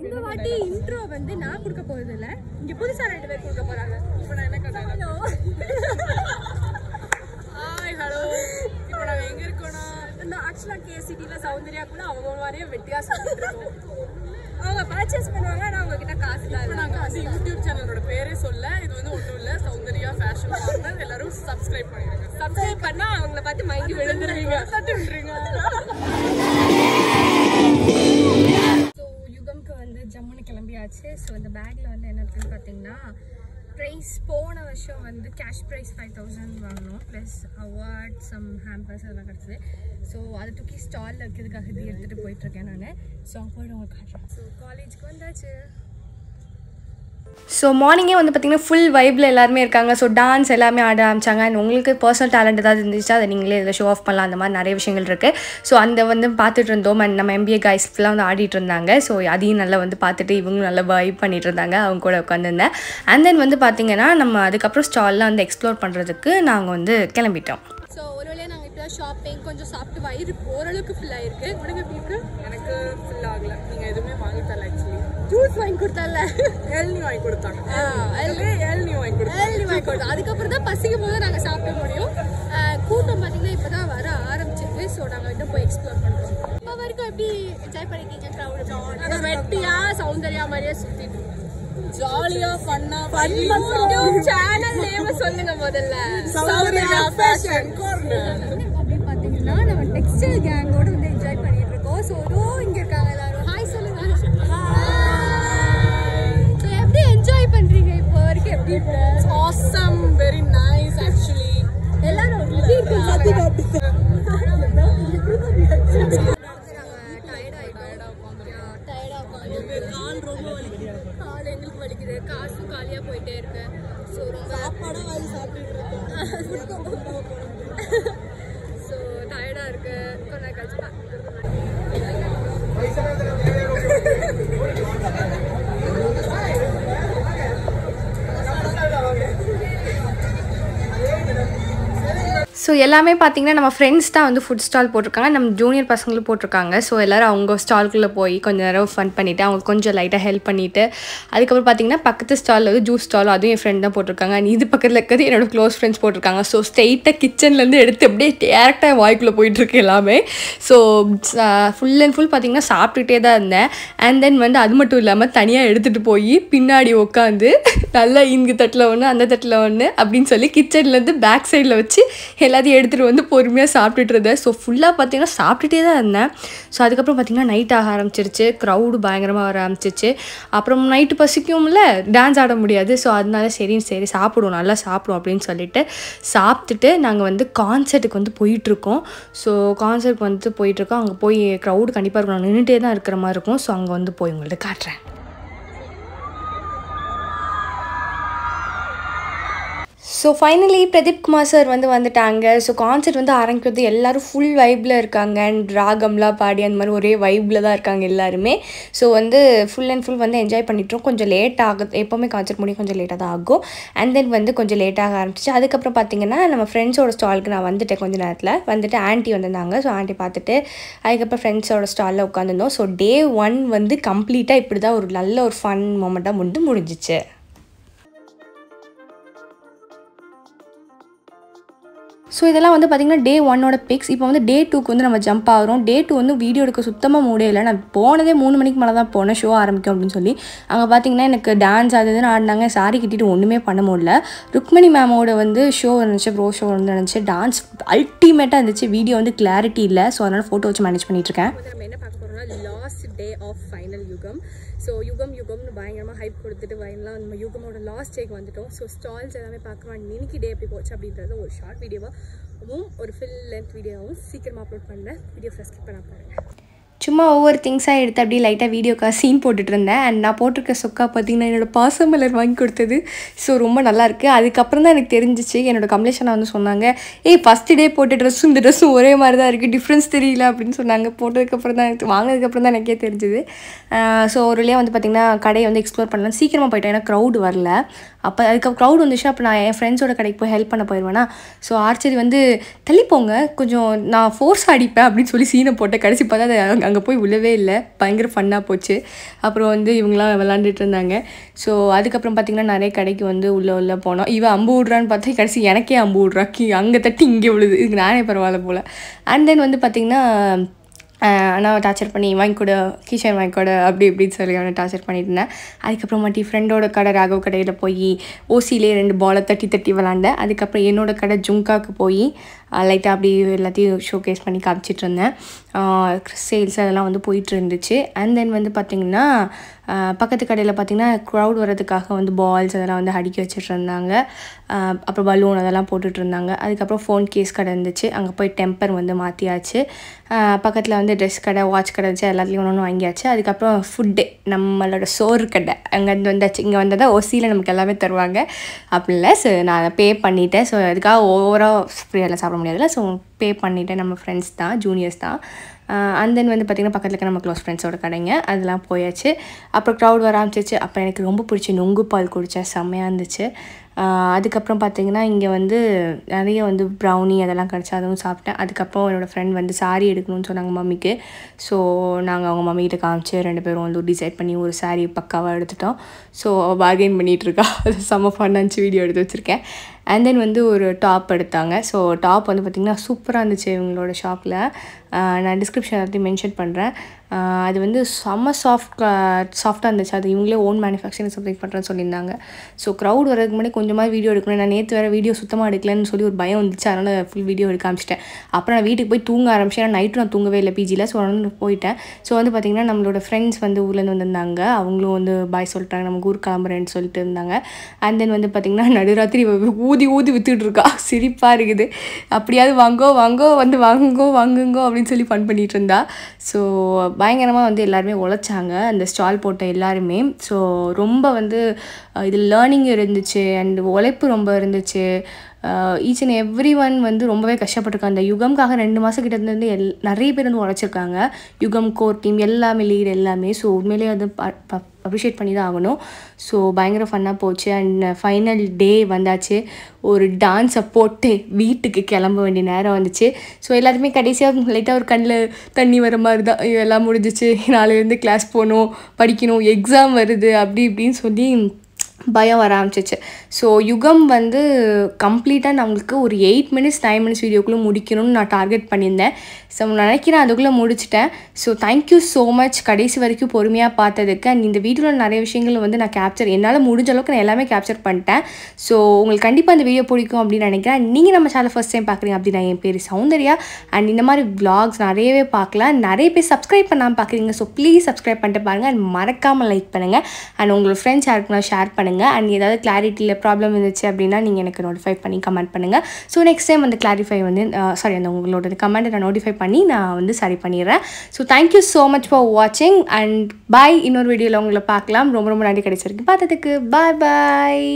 இந்த வாட்டி இன்ட்ரோ வந்து நான் கொடுக்க போறது இல்ல இங்க புதுசா ரெண்டு பேர் கொடுக்க போறாங்க. இப்போ நான் என்ன கட்டாயம் ஹாய் ஹலோ இப்போ நாங்கள் எங்கே இருக்கோம்னா நான் ஆக்சுவலா கேசிடில சௌந்தர்யா கூட அவங்க மாதிரியே இருக்கோம் அவங்க பர்ச்சேஸ் பண்ணுவாங்க ஆனா அவங்க கிட்ட காசு தான் இப்போ இல்ல. நாங்கள் வந்து யூடியூப் சேனலோட பேரே சொல்ல இது வந்து ஒன்றும் இல்லை. சௌந்தர்யா ஃபேஷன் கார்னர் எல்லாரும் சப்ஸ்கிரைப் பண்ணிடுங்க. சப்ஸ்கிரைப் பண்ணா அவங்கள பார்த்து மயங்கி விழுந்துருவீங்க. தட்டி விட்டுறீங்க ஆச்சு. ஸோ இந்த பேக்கில் வந்து என்ன இருக்குன்னு பார்த்தீங்கன்னா ப்ரைஸ் போன வருஷம் வந்து கேஷ் ப்ரைஸ் ஃபைவ் தௌசண்ட் வாங்கினோம். ப்ளஸ் அவார்ட் சம் ஹேம்பர்ஸ் அதெல்லாம் கிடச்சிது. ஸோ அதை தூக்கி ஸ்டாலில் வைக்கிறதுக்காக இது எடுத்துகிட்டு போயிட்டுருக்கேன் நான். ஸோ அப்போ போய்ட்டு உங்களுக்கு காட்டுறேன். ஸோ காலேஜுக்கு வந்தாச்சு. ஸோ மார்னிங்கே வந்து பார்த்திங்கன்னா ஃபுல் வைப்பில் எல்லாருமே இருக்காங்க. ஸோ டான்ஸ் எல்லாமே ஆட ஆரம்பிச்சாங்க. அண்ட் உங்களுக்கு பர்சனல் டேலண்ட் ஏதாவது இருந்துச்சு அதை நீங்களே இதில் ஷோ ஆஃப் பண்ணலாம். அந்த மாதிரி நிறைய விஷயங்கள் இருக்குது ஸோ அந்த வந்து பார்த்துட்டு இருந்தோம். அண்ட் நம்ம எம்பிஏ கைஸ் ஃபுல்லாக வந்து ஆடிட்டு இருந்தாங்க. ஸோ அதையும் நல்லா வந்து பார்த்துட்டு இவங்களும் நல்லா வைப் பண்ணிட்டு இருந்தாங்க. அவங்க கூட உட்காந்துருந்தேன் அண்ட் தென் வந்து பார்த்திங்கன்னா நம்ம அதுக்கப்புறம் ஸ்டால்லாம் வந்து எக்ஸ்ப்ளோர் பண்ணுறதுக்கு நாங்கள் வந்து கிளம்பிட்டோம். ஷாப்பிங் கொஞ்சம் சாப்பிட்டு வயிறு ஓரளவுக்கு ஃபுல் ஆயிருக்கு. உனக்கு எப்படி இருக்கு? எனக்கு ஃபில் ஆகல. நீங்கள் எதுவுமே வாங்கி தரல ஆக்சுவலி ஜூஸ் வாங்கி கொடுத்தல? ஏழ்னி வாங்கி கொடுத்தாங்க. ஏழ்னி வாங்கி கொடுத்தாங்க. ஏழு வாங்கி கொடுத்தோம் அதுக்கப்புறம் தான் பசிக்கும் போது நாங்கள் சாப்பிட முடியும். கூட்டம் பார்த்தீங்கன்னா இப்போ தான் வர ஆரம்பிச்சிருக்கு. ஸோ நாங்கள் இன்னும் போய் எக்ஸ்ப்ளோர் பண்ணுறோம் இப்போ வரைக்கும் எப்படி என்ஜாய் பண்ணிருக்கீங்க க்ரௌட் வெட்டியா சௌந்தர்யா மாதிரியே சுற்றிட்டு ஜாலியாக பண்ணா சேனல் நேம சொல்லுங்க முதல்ல. சௌந்தர்யா ஃபேஷன் கார்னர் பார்த்தீங்கன்னா நம்ம டெக்ஸ்டைல் கேங்கோட வந்து என்ஜாய் பண்ணிட்டு இருக்கோம் ஸோ இதோ இங்க இருக்காங்க எல்லாரும். ஹாய் சொல்லுங்க. ஸோ எப்படி என்ஜாய் பண்றீங்க இப்போ வரைக்கும்? எப்படி இருக்கு? ஆசம் வெரி நைஸ் ஆக்சுவலி எல்லாரும் எப்படி இருக்கு கால் ரொம்ப வலிக்குது. காசும் காலியா போயிட்டே இருக்கு. ஸோ ரொம்ப சாப்பாடும் வாங்கி சாப்பிட்டுட்டு இருக்கோம். ஸோ டயர்டா இருக்கு கொஞ்ச நேரம் கழிச்சு பார்க்கலாம். ஸோ எல்லாமே பார்த்தீங்கன்னா நம்ம ஃப்ரெண்ட்ஸ் தான் வந்து ஃபுட் ஸ்டால் போட்டிருக்காங்க. நம்ம ஜூனியர் பசங்களும் போட்டிருக்காங்க. ஸோ எல்லோரும் அவங்க ஸ்டால்குள்ளே போய் கொஞ்சம் நேரம் ஃபன் பண்ணிவிட்டு அவங்க கொஞ்சம் லைட்டாக ஹெல்ப் பண்ணிவிட்டு அதுக்கப்புறம் பார்த்தீங்கன்னா பக்கத்து ஸ்டாலில் வந்து ஜூஸ் ஸ்டால் அதுவும் என் ஃப்ரெண்ட் தான் போட்டிருக்காங்க. And இது பக்கத்தில் இருக்கிறது என்னோட க்ளோஸ் ஃப்ரெண்ட்ஸ் போட்டிருக்காங்க. ஸோ ஸ்ட்ரெயிட்டாக கிச்சன்லேருந்து எடுத்து அப்படியே டேரெக்டாக வாய்க்குள்ளே போயிட்டுருக்கு எல்லாமே. So full uh, and full பார்த்தீங்கன்னா சாப்பிட்டுட்டே தான் இருந்தேன். அண்ட் தென் வந்து அது மட்டும் இல்லாமல் தனியாக எடுத்துகிட்டு போய் பின்னாடி உட்காந்து நல்லா இங்கு தட்டில் ஒன்று அந்த தட்டில் ஒன்று அப்படின்னு சொல்லி கிச்சன்லேருந்து பேக் சைடில் வச்சு எல்லா எல்லாத்தையும் எடுத்துகிட்டு வந்து பொறுமையாக சாப்பிட்டுட்டு இருந்தேன். ஸோ ஃபுல்லாக பார்த்தீங்கன்னா சாப்பிட்டுட்டே தான் இருந்தேன். ஸோ அதுக்கப்புறம் பார்த்தீங்கன்னா நைட் ஆக ஆரம்பிச்சிருச்சு. க்ரௌடு பயங்கரமாக வர ஆரம்பிச்சிச்சு அப்புறம் நைட்டு பசிக்கும்ல டான்ஸ் ஆட முடியாது. ஸோ அதனால சரின்னு சரி சாப்பிடுவோம். நல்லா சாப்பிடுவோம் அப்படின்னு சொல்லிட்டு சாப்பிட்டுட்டு நாங்கள் வந்து கான்சர்ட்டுக்கு வந்து போயிட்டுருக்கோம். ஸோ கான்சர்ட் வந்து போயிட்டுருக்கோம். அங்கே போய் க்ரௌடு கண்டிப்பாக இருக்கும் நான் நின்றுட்டே தான் இருக்கிற மாதிரி இருக்கும். ஸோ அங்கே வந்து போய் உங்கள்கிட்ட காட்டுறேன். So finally Pradeep Kumar sir வந்து வந்துட்டாங்க. ஸோ கான்சர்ட் வந்து ஆரம்பிக்கிறது எல்லாரும் ஃபுல் வைப்பில் இருக்காங்க. அண்ட் ராகம்லாம் பாடி அந்த மாதிரி ஒரே வைப்பில் தான் இருக்காங்க எல்லாருமே. ஸோ வந்து ஃபுல் அண்ட் ஃபுல் வந்து என்ஜாய் பண்ணிட்டோம் கொஞ்சம் லேட் ஆகுது எப்போவுமே கான்சர்ட் முடியும் கொஞ்சம் லேட்டாக தான் ஆகும். அண்ட் தென் வந்து கொஞ்சம் லேட்டாக ஆரம்பிச்சிச்சு. அதுக்கப்புறம் பார்த்தீங்கன்னா நம்ம ஃப்ரெண்ட்ஸோட ஸ்டாலுக்கு நான் வந்துட்டேன் கொஞ்ச நேரத்தில். வந்துட்டு ஆண்டி வந்திருந்தாங்க. ஸோ ஆண்டி பார்த்துட்டு அதுக்கப்புறம் ஃப்ரெண்ட்ஸோட ஸ்டாலில் உட்காந்துருந்தோம் ஸோ டே ஒன் வந்து கம்ப்ளீட்டாக இப்படி தான் ஒரு நல்ல ஒரு ஃபன் மூமெண்ட்டாக வந்து முடிஞ்சிச்சு. ஸோ இதெல்லாம் வந்து பார்த்திங்கன்னா டே ஒன்னோட பிக்ஸ் இப்போ வந்து டே டூக்கு வந்து நம்ம ஜம்ப் ஆகிறோம். டே டூ வந்து வீடியோ எடுக்க சுத்தமாக முடியலை நான் போனதே மூணு மணிக்கு மேலே தான் போனேன். ஷோ ஆரம்பிக்கும் அப்படின்னு சொல்லி. அங்கே பார்த்தீங்கன்னா எனக்கு டான்ஸ் அது இதுன்னு ஆடினாங்க. சாரி கட்டிட்டு ஒன்றுமே பண்ண முடியல. ருக்மணி மேமோட வந்து ஷோ இருந்துச்சு ப்ரோ ஷோ வந்து இருந்துச்சு. டான்ஸ் அல்டிமேட்டாக இருந்துச்சு. வீடியோ வந்து கிளாரிட்டி இல்லை. ஸோ அதனால் ஃபோட்டோ வச்சு மேனேஜ் பண்ணிட்டு இருக்கேன். நம்ம என்ன பார்க்க போறோம்னா last day of final Yugam so Yugam யுகம்னு பயங்கரமாக ஹைப் கொடுத்துட்டு வயலாம் நம்ம யுகமோட லாஸ்ட் டேக்கு வந்துட்டோம். ஸோ ஸ்டால்ஸ் எல்லாமே பார்க்குறோம் and இன்னைக்கு டே எப்படி போச்சு அப்படின்றத ஒரு ஷார்ட் வீடியோவாகவும் ஒரு ஃபில் லென்த் வீடியோவும் சீக்கிரமாக அப்லோட் பண்ணுறேன் வீடியோ ஃபஸ்ட் பண்ண பாருங்கள் சும்மா ஒவ்வொரு திங்ஸாக எடுத்து அப்படியே லைட்டாக வீடியோக்காக சீன் போட்டுட்டு இருந்தேன். அண்ட் நான் போட்டிருக்க சொக்கா பார்த்தீங்கன்னா என்னோடய பாசமலர் வாங்கி கொடுத்தது. ஸோ ரொம்ப நல்லாயிருக்கு அதுக்கப்புறம் தான் எனக்கு தெரிஞ்சிச்சு. என்னோட கமலேஷனை வந்து சொன்னாங்க ஏய் ஃபஸ்ட்டு டே போட்ட ட்ரெஸ்ஸும் இந்த ட்ரெஸ்ஸும் ஒரே மாதிரி தான் இருக்குது டிஃப்ரென்ஸ் தெரியல அப்படின்னு சொன்னாங்க. போட்டதுக்கப்புறம் தான் எனக்கு வாங்கினதுக்கப்புறம் தான் எனக்கே தெரிஞ்சுது. ஸோ ஒரு வழியாக வந்து பார்த்திங்கன்னா கடையை வந்து எக்ஸ்ப்ளோர் பண்ணலாம் சீக்கிரமாக போயிட்டேன். ஏன்னா க்ரௌட் வரல. அப்போ அதுக்கு க்ரௌட் வந்துச்சு. அப்போ நான் என் ஃப்ரெண்ட்ஸோட கடைக்கு போய் ஹெல்ப் பண்ண போயிடுவேன்னா ஸோ ஆர்ச்சரி வந்து தள்ளிப்போங்க கொஞ்சம் நான் ஃபோர்ஸ் அடிப்பேன் அப்படின்னு சொல்லி சீனை போட்டேன். கடைசி பார்த்தா அது அங்கே போய் விழவே இல்லை. பயங்கர ஃபன்னாக போச்சு. அப்புறம் வந்து இவங்களாம் விளாண்டுட்டு இருந்தாங்க. ஸோ அதுக்கப்புறம் பார்த்திங்கன்னா நிறைய கடைக்கு வந்து உள்ளே உள்ளே போனோம். இவன் அம்பு விடுறான்னு பார்த்தா கடைசி எனக்கே அம்பு விடுறா. கீ அங்கே தட்டி இங்கே விழுது. இதுக்கு நானே பரவாயில்ல போல். அண்ட் தென் வந்து பார்த்திங்கன்னா ஆனால் டார்ச்சர் பண்ணி வாங்கி கொடு கீச்சன் வாங்கி கொடு அப்படி இப்படின்னு சொல்லி அவனை டார்ச்சர் பண்ணிட்டு இருந்தேன். அதுக்கப்புறமாட்டி ஃப்ரெண்டோட கடை ராகவ் கடையில் போய் ஓசிலே ரெண்டு பாலை தட்டி தட்டி விளாண்டேன் அதுக்கப்புறம் என்னோடய கடை ஜுங்காக்கு போய் லைட்டாக அப்படி எல்லாத்தையும் ஷோகேஸ் பண்ணி காமிச்சிட்டு இருந்தேன். சேல்ஸ் அதெல்லாம் வந்து போயிட்டு இருந்துச்சு. அண்ட் தென் வந்து பார்த்திங்கன்னா பக்கத்து கடையில் பார்த்திங்கன்னா க்ரௌட் வரதுக்காக வந்து பால்ஸ் அதெல்லாம் வந்து அடுக்கி வச்சுட்டு இருந்தாங்க. அப்புறம் பலூன் அதெல்லாம் போட்டுட்டு இருந்தாங்க. அதுக்கப்புறம் ஃபோன் கேஸ் கடை இருந்துச்சு. அங்கே போய் டெம்பர் வந்து மாற்றியாச்சு பக்கத்தில் வந்து ட்ரெஸ் கடை வாட்ச் கடை இருந்துச்சு. எல்லாத்துலேயும் ஒன்று ஒன்று வாங்கியாச்சு. அதுக்கப்புறம் ஃபுட்டு நம்மளோட சோறு கடை. அங்கேருந்து வந்தாச்சு. இங்கே வந்தால் தான் ஒசியில் நமக்கு எல்லாமே தருவாங்க. அப்படி இல்லை ஸோ நான் அதை பே பண்ணிட்டேன். ஸோ அதுக்காக ஓவராக ஃப்ரீயாக சாப்பிட முடியாதுல்ல. ஸோ பே பண்ணிவிட்டேன் நம்ம ஃப்ரெண்ட்ஸ் தான் ஜூனியர்ஸ் தான். அண்ட் தென் வந்து பார்த்திங்கன்னா பக்கத்தில் இருக்க நம்ம க்ளோஸ் ஃப்ரெண்ட்ஸோட கடைங்க. அதெல்லாம் போயாச்சு. அப்புறம் க்ரௌட் வர ஆரம்பிச்சிச்சு அப்போ எனக்கு ரொம்ப பிடிச்சி நொங்கு பால் குடித்தேன் செம்மையாக இருந்துச்சு. அதுக்கப்புறம் பார்த்தீங்கன்னா இங்கே வந்து நிறைய வந்து ப்ரௌனி அதெல்லாம் கிடச்சி அதுவும் சாப்பிட்டேன். அதுக்கப்புறம் என்னோடய ஃப்ரெண்ட் வந்து சாரி எடுக்கணும்னு சொன்னாங்க மம்மிக்கு. ஸோ நாங்கள் அவங்க மம்மிகிட்ட காமிச்சு ரெண்டு பேரும் வந்து டிசைட் பண்ணி ஒரு சாரி பக்காவாக எடுத்துட்டோம். ஸோ பார்கெயின் பண்ணிகிட்ருக்கா அது செம்ம ஃபன்னாச்சு வீடியோ எடுத்து வச்சுருக்கேன். அண்ட் தென் வந்து ஒரு டாப் எடுத்தாங்க. ஸோ டாப் வந்து பார்த்திங்கன்னா சூப்பராக இருந்துச்சு இவங்களோட ஷாப்பில் uh, நான் டிஸ்கிரிப்ஷன் எல்லாத்தையும் மென்ஷன் பண்ணுறேன் அது வந்து செம்ம சாஃப்ட் சாஃப்டாக இருந்துச்சு. அது இவங்களே ஓன் மேனுஃபேக்சரிங் சப்ளை பண்ணுறேன்னு சொல்லியிருந்தாங்க. ஸோ க்ரௌட் வரதுக்கு முன்னாடி கொஞ்சமாக வீடியோ எடுக்கணும். நான் நேற்று வேறு வீடியோ சுத்தமாக எடுக்கலன்னு சொல்லி ஒரு பயம் வந்துச்சு. அதனால் ஃபுல் வீடியோ எடுக்க ஆரம்பிச்சிட்டேன். அப்புறம் நான் வீட்டுக்கு போய் தூங்க ஆரம்பிச்சேன். நைட்டு நான் தூங்கவே இல்லை. பிஜியில் ஸோ வந்து போயிட்டேன். ஸோ வந்து பார்த்திங்கன்னா நம்மளோட ஃப்ரெண்ட்ஸ் வந்து ஊர்லேருந்து வந்திருந்தாங்க. அவங்களும் வந்து பாய் சொல்லிட்டாங்க. நமக்கு ஊர் கிளம்புறேன்னு சொல்லிட்டு இருந்தாங்க. அண்ட் தென் வந்து பார்த்திங்கன்னா நடுராத்திரி ஊதி ஊதி விற்றுட்ருக்கா சிரிப்பாக இருக்குது. அப்படியாவது வாங்கோ வாங்கோ வந்து வாங்குங்கோ வாங்குங்கோ அப்படின்னு சொல்லி ஃபன் பண்ணிகிட்டு இருந்தா. ஸோ பயங்கரமாக வந்து எல்லாருமே உழைச்சாங்க. அந்த ஸ்டால் போட்ட எல்லாருமே. ஸோ ரொம்ப வந்து இது லேர்னிங் இருந்துச்சு. அண்ட் உழைப்பு ரொம்ப இருந்துச்சு. ஈச் அண்ட் எவ்ரி ஒன் வந்து ரொம்பவே கஷ்டப்பட்டிருக்காங்க. அந்த யுகம்காக ரெண்டு மாதம் கிட்டேருந்து எல் நிறைய பேர் வந்து உழைச்சிருக்காங்க. யுகம் கோர் டீம் எல்லாமே லீட் எல்லாமே. ஸோ உண்மையிலேயே அது அப்ரிஷியேட் பண்ணி தான் ஆகணும். ஸோ பயங்கர ஃபன்னாக போச்சு. அண்ட் ஃபைனல் டே வந்தாச்சு. ஒரு டான்ஸை போட்டு வீட்டுக்கு கிளம்ப வேண்டிய நேரம் வந்துச்சு. ஸோ எல்லாருமே கடைசியாக லைட்டாக ஒரு கண்ணில் தண்ணி வர மாதிரி தான். எல்லாம் முடிஞ்சிச்சு. நாளையிலேருந்து கிளாஸ் போகணும் படிக்கணும் எக்ஸாம் வருது. அப்படி இப்படின்னு சொல்லி பயம் வர ஆரம்பிச்சிச்சு. ஸோ யுகம் வந்து கம்ப்ளீட்டாக நம்மளுக்கு ஒரு எயிட் மினிட்ஸ் நைன் மினிட்ஸ் வீடியோக்குள்ளே முடிக்கணும்னு நான் டார்கெட் பண்ணியிருந்தேன். ஸோ நினைக்கிறேன் அதுக்குள்ளே முடிச்சிட்டேன். ஸோ தேங்க்யூ ஸோ மச் கடைசி வரைக்கும் பொறுமையாக பார்த்ததுக்கு அண்ட் இந்த வீடியோவில் நிறைய விஷயங்கள் வந்து நான் கேப்சர் என்னால் முடிஞ்ச அளவுக்கு நான் எல்லாமே கேப்சர் பண்ணிட்டேன். ஸோ உங்களுக்கு கண்டிப்பாக அந்த வீடியோ பிடிக்கும் அப்படின்னு நினைக்கிறேன். நீங்கள் நம்ம சேனல் ஃபஸ்ட் டைம் பார்க்குறீங்க அப்படின்னா என் பேர் சௌந்தர்யா. அண்ட் இந்த மாதிரி விளாக்ஸ் நிறையவே பார்க்கலாம். நிறைய பேர் சப்ஸ்கிரைப் பண்ணாமல் பார்க்குறீங்க. ஸோ ப்ளீஸ் சப்ஸ்கிரைப் பண்ணிட்டு பாருங்கள் அண்ட் மறக்காமல் லைக் பண்ணுங்கள் அண்ட் உங்களோட ஃப்ரெண்ட்ஸ் யாருக்குன்னா ஷேர் பண்ணுங்கள் அண்ட் ஏதாவது கிளாரிட்டியில் ப்ராப்ளம் இருந்துச்சு அப்படின்னா நீங்கள் எனக்கு நோட்டிஃபை பண்ணி கமெண்ட் பண்ணுங்கள் ஸோ நெக்ஸ்ட் டைம் அந்த கிளாரிஃபை வந்து uh, சாரி அந்த உங்களோட கமெண்ட்டை நான் நோட்டிஃபை பண்ணி நான் வந்து சரி பண்ணிடுறேன். So thank you so much for வாட்சிங் அண்ட் பாய் இன்னொரு வீடியோவில் உங்களை பார்க்கலாம். ரொம்ப ரொம்ப நன்றி கிடைச்சிருக்கு. பார்த்ததுக்கு. பாய் பாய்